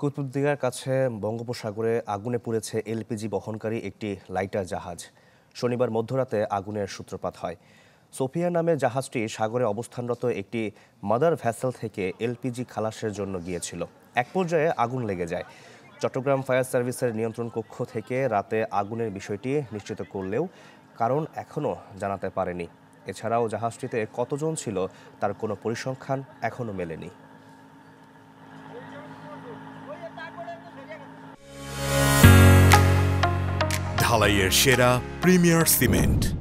কুতুবদিগার কাছে বঙ্গোপসাগরে আগুনে পুড়েছে এলপিজি বহনকারী একটি লাইটার জাহাজ। শনিবার মধ্যরাতে আগুনের সূত্রপাত হয়। সোফিয়া নামে জাহাজটি সাগরে অবস্থানরত একটি মাদার ভ্যাসেল থেকে এলপিজি খালাসের জন্য গিয়েছিল। এক পর্যায়ে আগুন লেগে যায়। চট্টগ্রাম ফায়ার সার্ভিসের নিয়ন্ত্রণ কক্ষ থেকে রাতে আগুনের বিষয়টি নিশ্চিত করলেও কারণ এখনও জানাতে পারেনি। এছাড়াও জাহাজটিতে কতজন ছিল তার কোনো পরিসংখ্যান এখনও মেলেনি। ঢালাইয়ের সেরা প্রিমিয়ার সিমেন্ট।